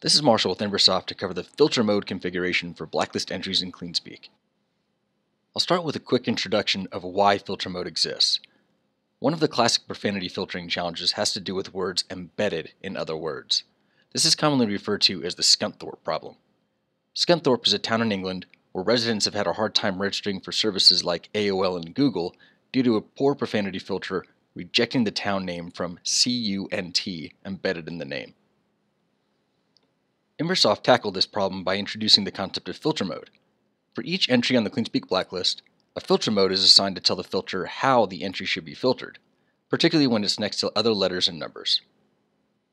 This is Marshall with Inversoft to cover the filter mode configuration for blacklist entries in CleanSpeak. I'll start with a quick introduction of why filter mode exists. One of the classic profanity filtering challenges has to do with words embedded in other words. This is commonly referred to as the Scunthorpe problem. Scunthorpe is a town in England where residents have had a hard time registering for services like AOL and Google due to a poor profanity filter rejecting the town name from CUNT embedded in the name. Inversoft tackled this problem by introducing the concept of filter mode. For each entry on the CleanSpeak blacklist, a filter mode is assigned to tell the filter how the entry should be filtered, particularly when it's next to other letters and numbers.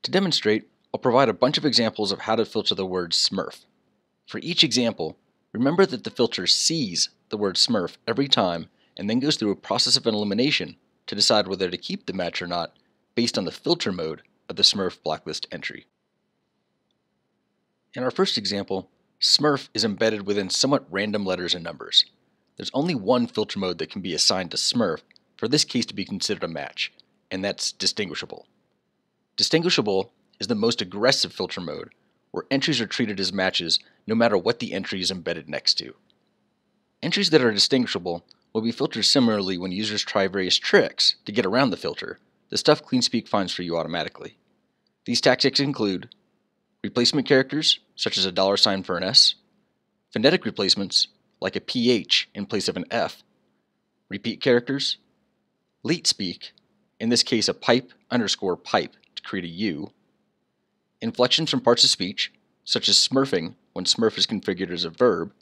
To demonstrate, I'll provide a bunch of examples of how to filter the word Smurf. For each example, remember that the filter sees the word Smurf every time and then goes through a process of elimination to decide whether to keep the match or not based on the filter mode of the Smurf blacklist entry. In our first example, Smurf is embedded within somewhat random letters and numbers. There's only one filter mode that can be assigned to Smurf for this case to be considered a match, and that's distinguishable. Distinguishable is the most aggressive filter mode, where entries are treated as matches no matter what the entry is embedded next to. Entries that are distinguishable will be filtered similarly when users try various tricks to get around the filter, the stuff CleanSpeak finds for you automatically. These tactics include replacement characters, such as a dollar sign for an S, phonetic replacements, like a PH in place of an F, repeat characters, leet speak, in this case a pipe underscore pipe to create a U, inflections from parts of speech, such as smurfing when smurf is configured as a verb,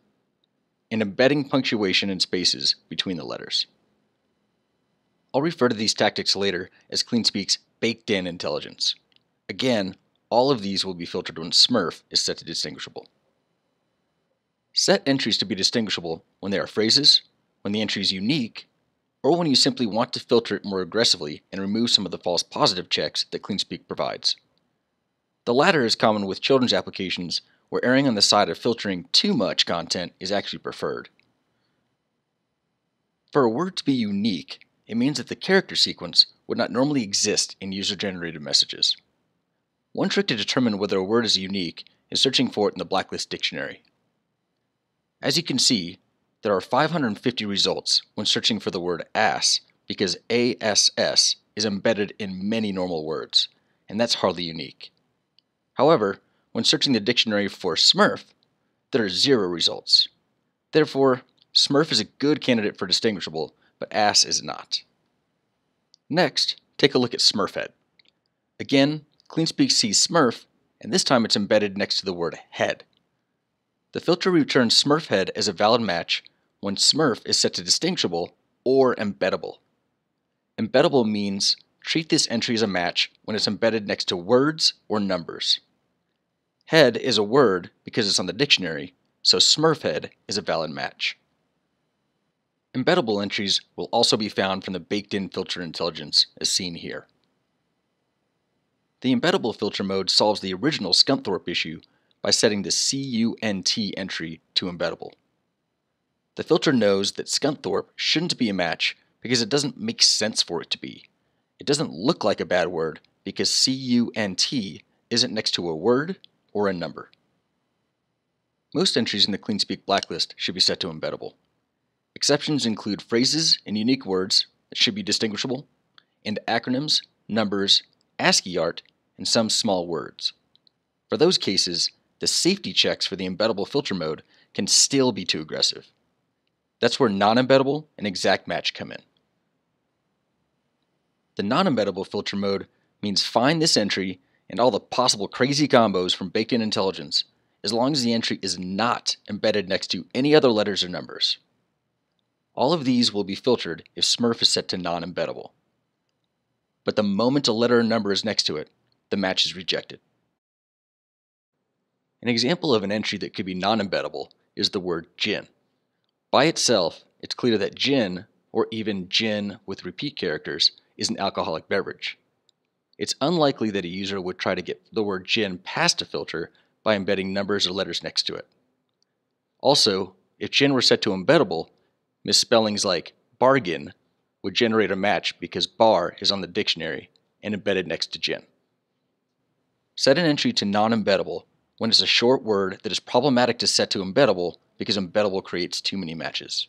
and embedding punctuation and spaces between the letters. I'll refer to these tactics later as CleanSpeak's baked in intelligence. Again, all of these will be filtered when Smurf is set to distinguishable. Set entries to be distinguishable when they are phrases, when the entry is unique, or when you simply want to filter it more aggressively and remove some of the false positive checks that CleanSpeak provides. The latter is common with children's applications where erring on the side of filtering too much content is actually preferred. For a word to be unique, it means that the character sequence would not normally exist in user generated messages. One trick to determine whether a word is unique is searching for it in the Blacklist Dictionary. As you can see, there are 550 results when searching for the word ass because ASS is embedded in many normal words, and that's hardly unique. However, when searching the dictionary for smurf, there are zero results. Therefore, smurf is a good candidate for distinguishable, but ass is not. Next, take a look at smurfhead. Again, CleanSpeak sees Smurf, and this time it's embedded next to the word head. The filter returns Smurf head as a valid match when Smurf is set to distinguishable or embeddable. Embeddable means treat this entry as a match when it's embedded next to words or numbers. Head is a word because it's on the dictionary, so Smurf head is a valid match. Embeddable entries will also be found from the baked in filter intelligence as seen here. The embeddable filter mode solves the original Scunthorpe issue by setting the CUNT entry to embeddable. The filter knows that Scunthorpe shouldn't be a match because it doesn't make sense for it to be. It doesn't look like a bad word because CUNT isn't next to a word or a number. Most entries in the CleanSpeak blacklist should be set to embeddable. Exceptions include phrases and unique words that should be distinguishable, and acronyms, numbers, ASCII art, and some small words. For those cases, the safety checks for the embeddable filter mode can still be too aggressive. That's where non embeddable and exact match come in. The non embeddable filter mode means find this entry and all the possible crazy combos from in intelligence as long as the entry is not embedded next to any other letters or numbers. All of these will be filtered if Smurf is set to non embeddable. But the moment a letter or number is next to it, the match is rejected. An example of an entry that could be non-embeddable is the word gin. By itself, it's clear that gin, or even gin with repeat characters, is an alcoholic beverage. It's unlikely that a user would try to get the word gin past a filter by embedding numbers or letters next to it. Also, if gin were set to embeddable, misspellings like bargain would generate a match because bar is on the dictionary and embedded next to gin. Set an entry to non-embeddable when it's a short word that is problematic to set to embeddable because embeddable creates too many matches.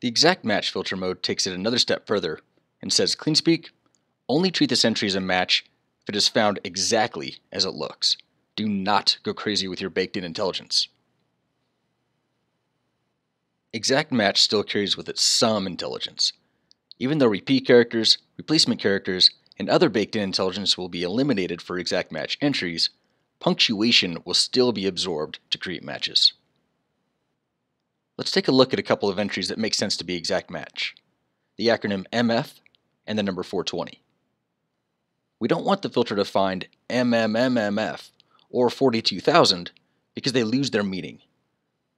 The exact match filter mode takes it another step further and says CleanSpeak, only treat this entry as a match if it is found exactly as it looks. Do not go crazy with your baked in intelligence. Exact match still carries with it some intelligence. Even though repeat characters, replacement characters, and other baked in intelligence will be eliminated for exact match entries, punctuation will still be absorbed to create matches. Let's take a look at a couple of entries that make sense to be exact match. The acronym MF and the number 420. We don't want the filter to find MMMMF or 42,000 because they lose their meaning.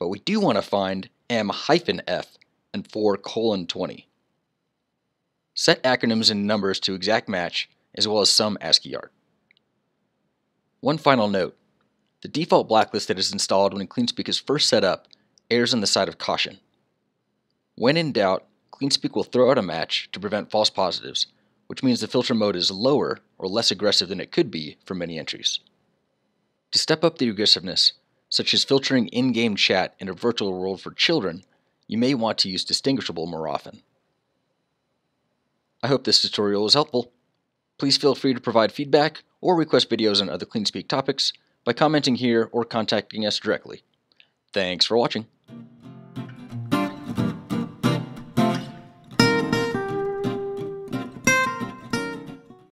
But we do want to find M-F and 4 colon 20. Set acronyms and numbers to exact match as well as some ASCII art. One final note. The default blacklist that is installed when CleanSpeak is first set up errs on the side of caution. When in doubt, CleanSpeak will throw out a match to prevent false positives, which means the filter mode is lower or less aggressive than it could be for many entries. To step up the aggressiveness, such as filtering in-game chat in a virtual world for children, you may want to use distinguishable more often. I hope this tutorial was helpful. Please feel free to provide feedback or request videos on other CleanSpeak topics by commenting here or contacting us directly. Thanks for watching.